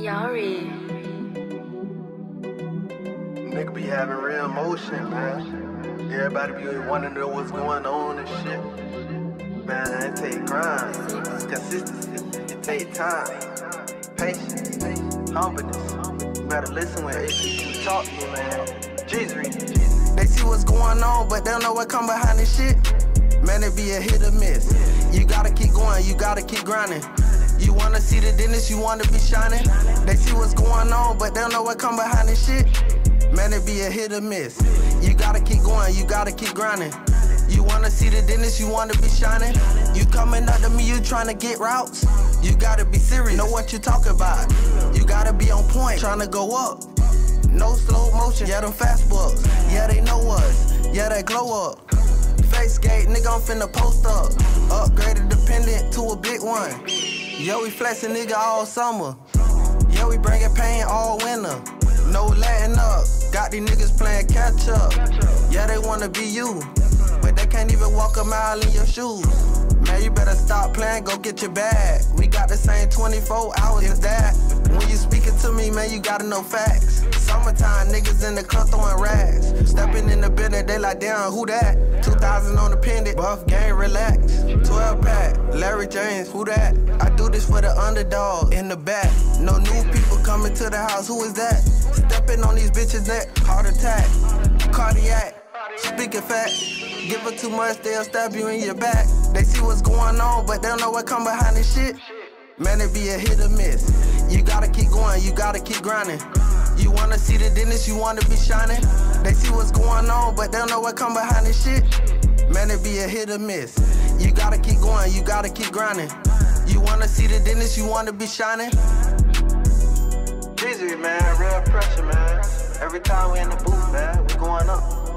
Yari. Nigga be having real emotion, man. Everybody be wanting to know what's going on and shit. Man, it take grind, consistency, it take time, patience, humbleness. You better listen when ACC talk to you, man. Jeezery. They see what's going on, but they don't know what come behind this shit. Man, it be a hit or miss. You gotta keep going, you gotta keep grinding. You wanna see the dentist, you wanna be shining. They see what's going on, but they don't know what come behind this shit. Man, it be a hit or miss. You gotta keep going, you gotta keep grinding. You wanna see the dentist, you wanna be shining. You coming up to me, you tryna get routes. You gotta be serious, know what you talking about. You gotta be on point, tryna go up. No slow motion, yeah, them fast bucks. Yeah, they know us, yeah, they glow up. Face gate, nigga, I'm finna post up. Upgraded dependent to a big one. Yo, we flexing nigga all summer. Yeah, we bringing pain all winter. No letting up. Got these niggas playing catch up. Yeah, they wanna be you. But they can't even walk a mile in your shoes. Man, you better stop playing, go get your bag. We got the same 24 hours as that. When you speaking to me, man, you gotta know facts. Summertime, niggas in the club throwing rags. Stepping in the building, they like, damn, who that? 2000 on the pendant, buff game, relax. 12 pack, Larry James, who that? I this for the underdog in the back. No new people coming to the house, who is that? Stepping on these bitches' neck, heart attack, cardiac. Speaking fact, give her too much, they'll stab you in your back. They see what's going on, but they don't know what come behind this shit. Man, it be a hit or miss. You gotta keep going, you gotta keep grinding. You wanna see the dentist, you wanna be shining. They see what's going on, but they don't know what come behind this shit. Man, it be a hit or miss. You gotta keep going, you gotta keep grinding. You wanna see the dentist, you wanna be shining. Jeezy, man, real pressure, man. Every time we in the booth, man, we going up.